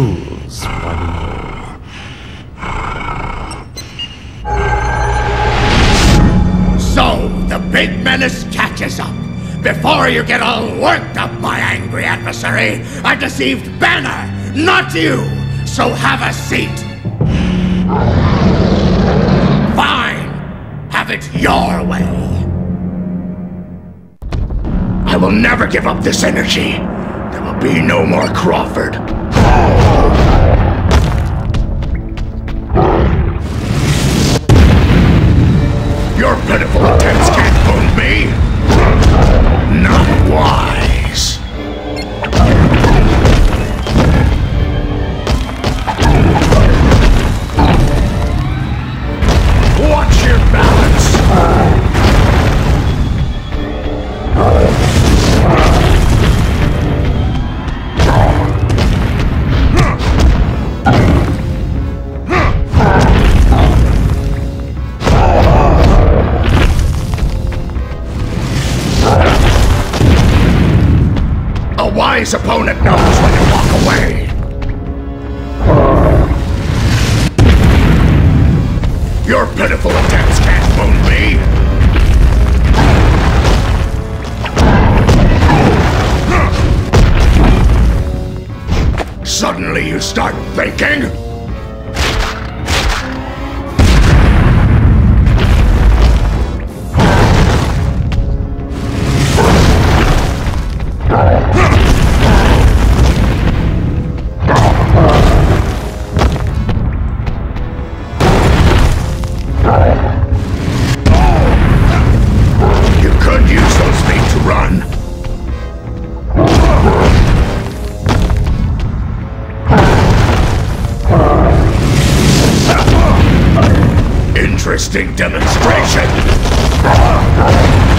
Fools So, the big menace catches up. Before you get all worked up, my angry adversary, I deceived Banner, not you! So have a seat! Fine! Have it your way! I will never give up this energy. There will be no more Crawford. Wise opponent knows when to walk away. Your pitiful attempts can't wound me. Suddenly you start thinking? Demonstration.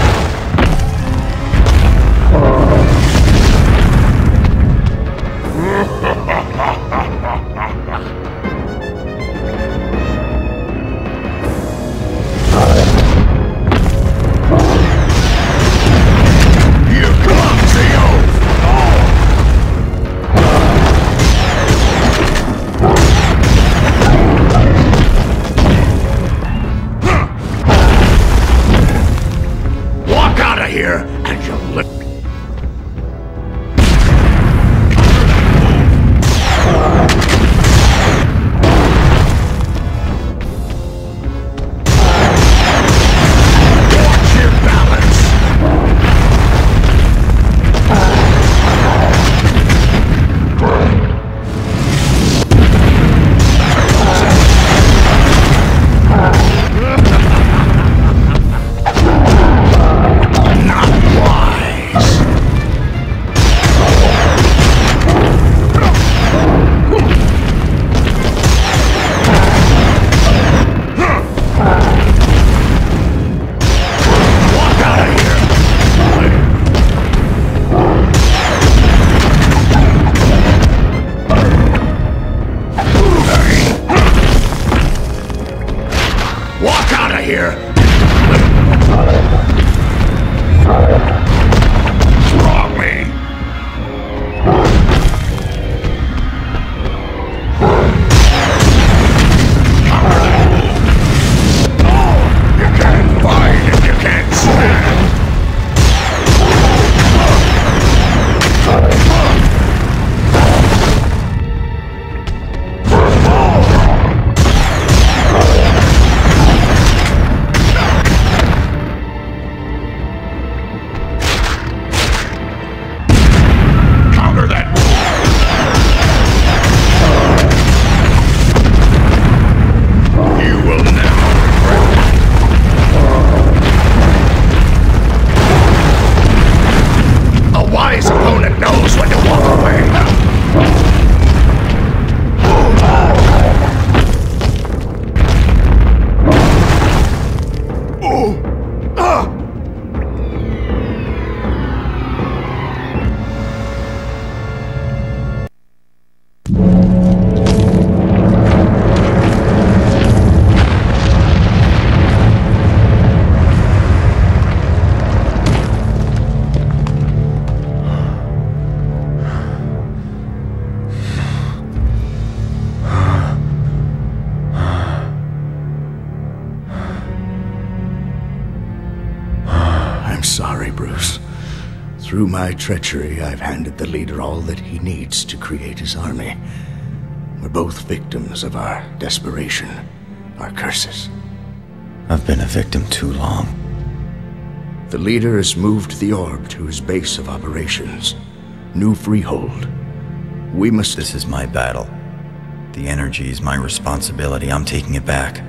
Through my treachery, I've handed the leader all that he needs to create his army. We're both victims of our desperation, our curses. I've been a victim too long. The leader has moved the orb to his base of operations. New Freehold. We must... This is my battle. The energy is my responsibility. I'm taking it back.